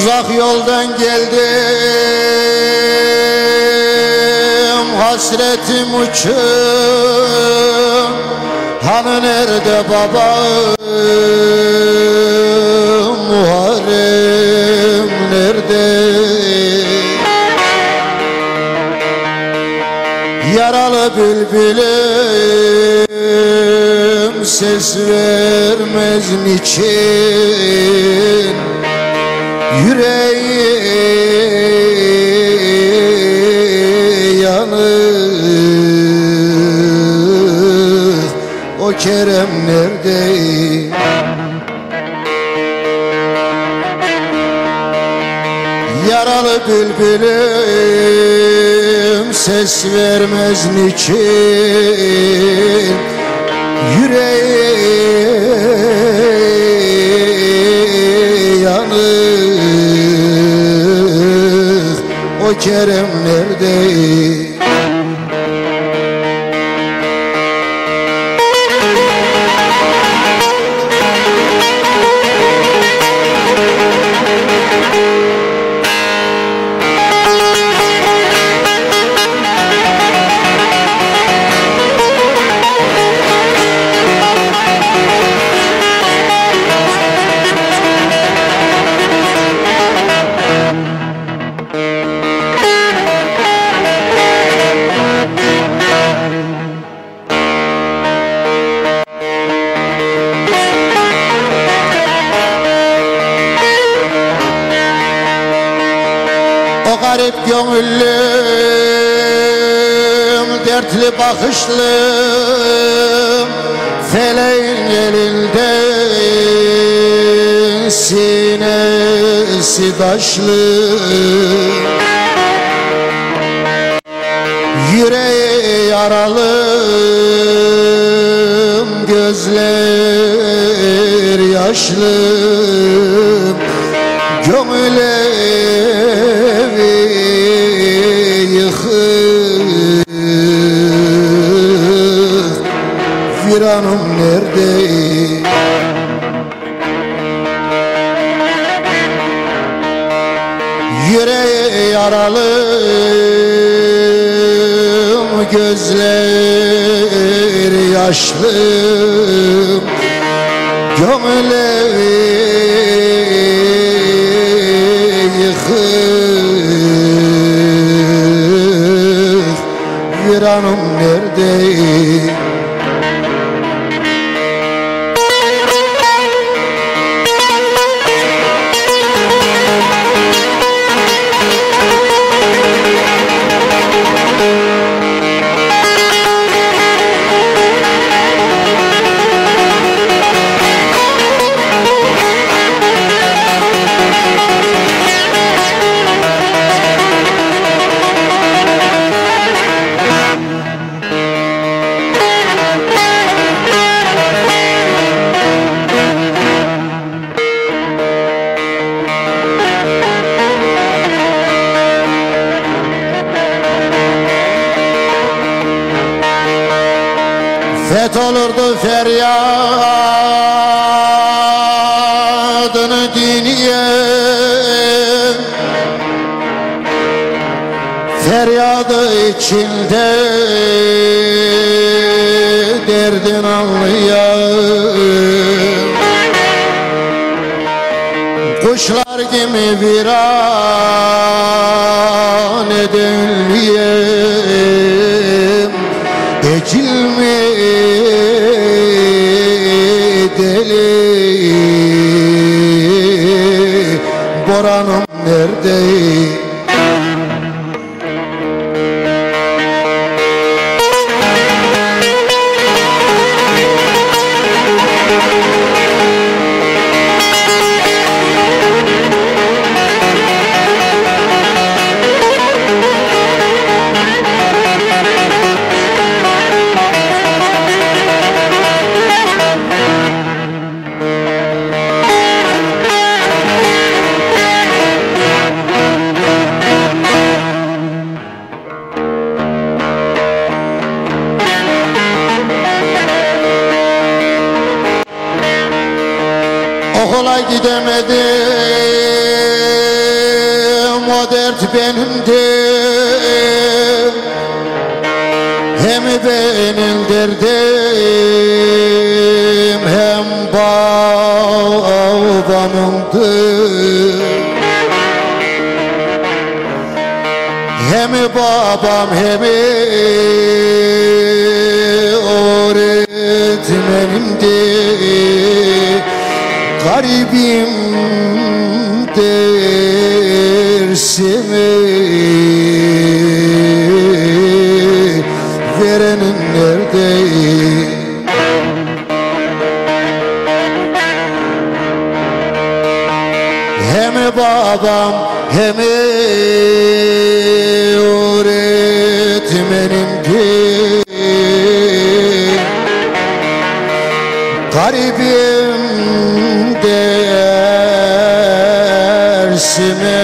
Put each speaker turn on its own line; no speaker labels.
Uzak yoldan geldim Hasretim uçum. Hanı nerede babam Muharrem nerede? Yaralı bülbülüm Ses vermez niçin Yüreği yanır O Kerem nerede? Yaralı bülbülüm ses vermez niçin Yüreği Kerem nerede? Garip gönüllüm Dertli bakışlım Feleğin elinde Sinesi taşlı Yüreği yaralım Gözler yaşlı Gönül yaralım Gözler yaşlı Gönül evi yıkık Viranım nerede? Feryadını dinleyen Feryadı içinde derdin anlayan Kuşlar gibi viran edilmeyem deli Boranım nerede? Okula gidemedim. O dert benimdi Hem benim derdim Hem babamındı Hem babam hem öğretmenimdi Garibim dersimi Verenin nerede? Hem babam hem öğretmenimdi Garibim Maxime